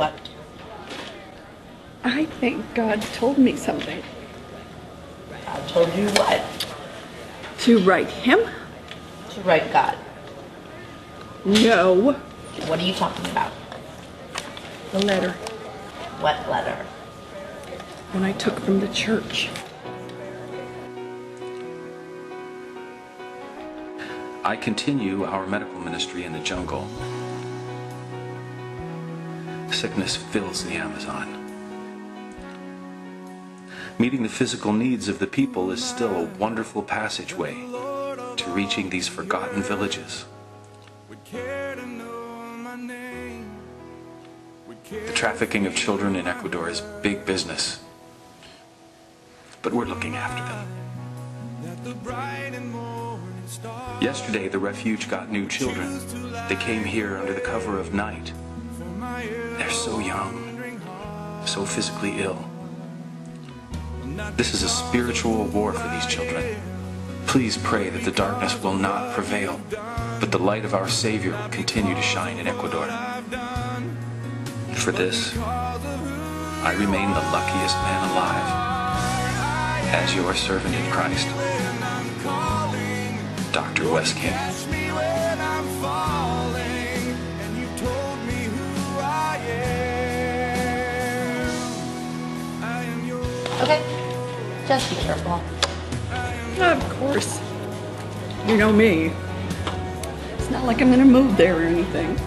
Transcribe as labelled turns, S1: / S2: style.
S1: What?
S2: I think God told me something.
S1: God told you what?
S2: To write him?
S1: To write God.
S2: No.
S1: What are you talking about?
S2: The letter.
S1: What letter?
S2: When I took from the church.
S3: I continue our medical ministry in the jungle. Sickness fills the Amazon. Meeting the physical needs of the people is still a wonderful passageway to reaching these forgotten villages. The trafficking of children in Ecuador is big business, but we're looking after them. Yesterday, the refuge got new children. They came here under the cover of night. They're so young, so physically ill. This is a spiritual war for these children. Please pray that the darkness will not prevail, but the light of our Savior will continue to shine in Ecuador. For this, I remain the luckiest man alive as your servant in Christ, Dr. Wes
S1: Okay. Just be careful.
S2: Of course. You know me. It's not like I'm gonna move there or anything.